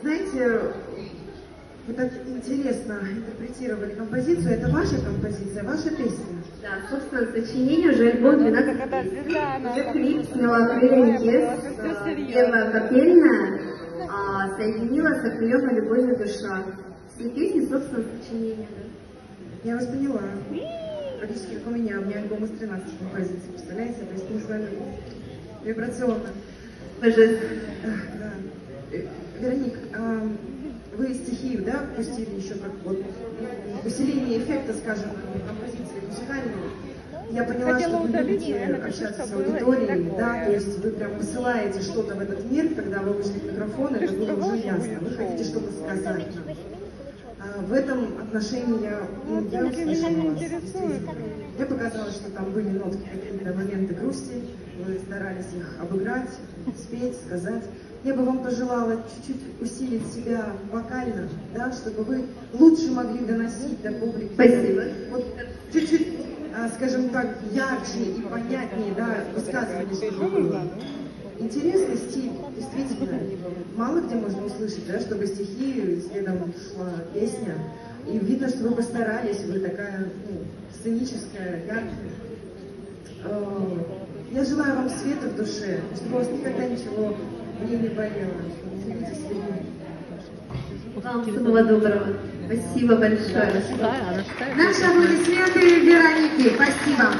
Знаете, вы так интересно интерпретировали композицию. Это ваша композиция, ваша песня? Да, собственно, сочинение уже альбом 12 Уже клип сняла Крылья небес, Ева Капельная, а, соединила с аквилем любовь душа. Все песни, собственно, сочинение. Да. Я вас поняла. Практически как у меня, у меня альбом из 13 композиций, представляете? То есть мы с вами вибрационно. Божественно. Да. Э, Вероник, а стихию, да, пустили еще как вот усиление эффекта, скажем, композиции музыкальной. Я поняла, что вы любите общаться с аудиторией, да, то есть вы прям посылаете что-то в этот мир, когда вы вышли к микрофону, это было уже ясно. Вы хотите что-то сказать нам. А в этом отношении я, ну, я услышала вас, действительно. Мне показалось, что там были нотки, какие-то моменты грусти, вы старались их обыграть, спеть, сказать. Я бы вам пожелала чуть-чуть усилить себя вокально, да, чтобы вы лучше могли доносить до публики. Спасибо. Вот чуть-чуть, а, скажем так, ярче и понятнее, да, высказывание, чтобы было. Интересный стиль, действительно. Мало где можно услышать, да, чтобы стихи, следом шла песня. И видно, что вы постарались, вы такая ну, сценическая, яркая. Э, Я желаю вам света в душе, чтобы у вас никогда ничего Вам всего доброго. Спасибо большое. Наши аплодисменты Веронике. Спасибо.